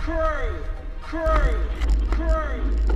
crew, crew, crew.